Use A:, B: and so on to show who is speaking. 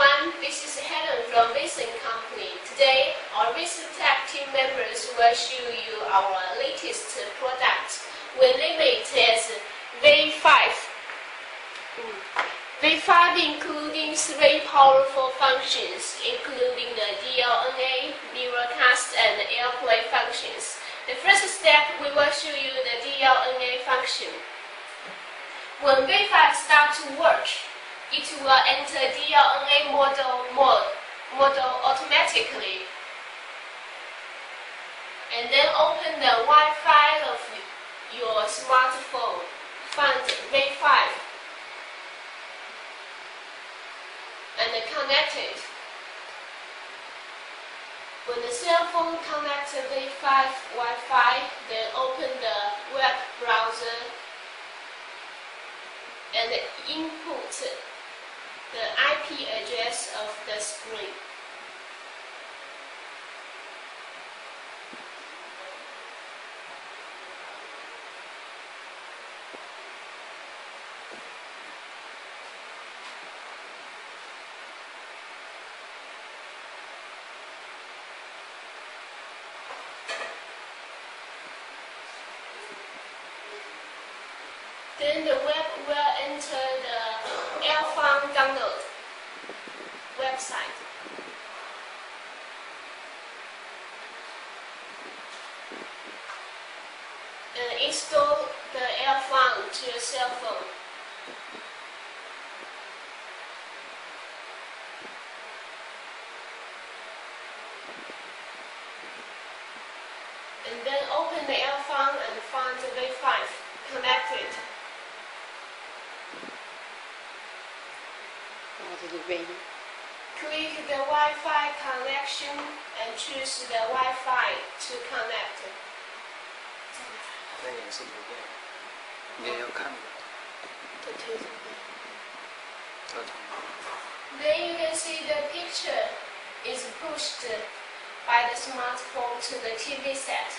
A: everyone, this is Helen from Visson Company. Today, our Visson Tech team members will show you our latest product. We name it as V5. V5 including three powerful functions, including the DLNA, Miracast, and AirPlay functions. The first step, we will show you the DLNA function. When V5 starts to work, it will enter DLNA model mode model automatically. And then open the Wi-Fi of your smartphone. Find V5 and connect it. When the cell phone connects to V5 Wi-Fi, then open the web browser and input Then the web will enter the Airfun download website. And install the Airfun to your cell phone. And then open the Airfun and find the V5. Connect it.
B: What is the ring?
A: Click the Wi-Fi connection and choose the Wi-Fi to connect.
C: 那也是图片，你也要看的。
B: 这推什么？
C: 这种
A: Then you can see the picture is pushed by the smartphone to the TV set.